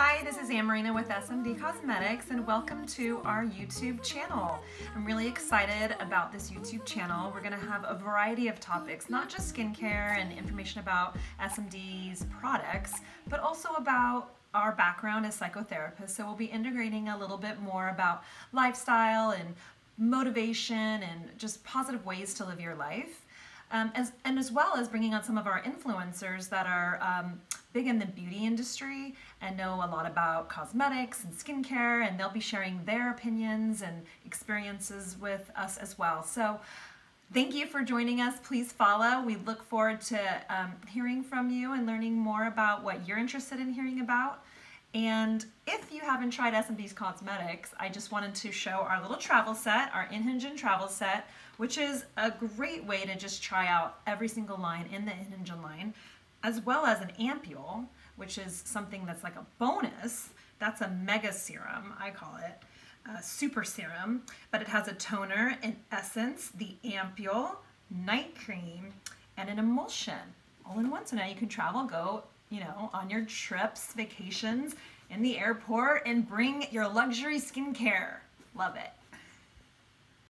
Hi, this is Amarina with SMD Cosmetics and welcome to our YouTube channel. I'm really excited about this YouTube channel. We're going to have a variety of topics, not just skincare and information about SMD's products, but also about our background as psychotherapists. So we'll be integrating a little bit more about lifestyle and motivation and just positive ways to live your life. Um, as, and as well as bringing on some of our influencers that are um, big in the beauty industry and know a lot about cosmetics and skincare, and they'll be sharing their opinions and experiences with us as well. So thank you for joining us. Please follow. We look forward to um, hearing from you and learning more about what you're interested in hearing about. And if you haven't tried SMD's Cosmetics, I just wanted to show our little travel set, our InHingin travel set, which is a great way to just try out every single line in the InHingin line, as well as an ampule, which is something that's like a bonus. That's a mega serum, I call it. a super serum, but it has a toner, an essence, the ampule, night cream, and an emulsion all in one. So now you can travel, go you know, on your trips, vacations, in the airport, and bring your luxury skincare. Love it.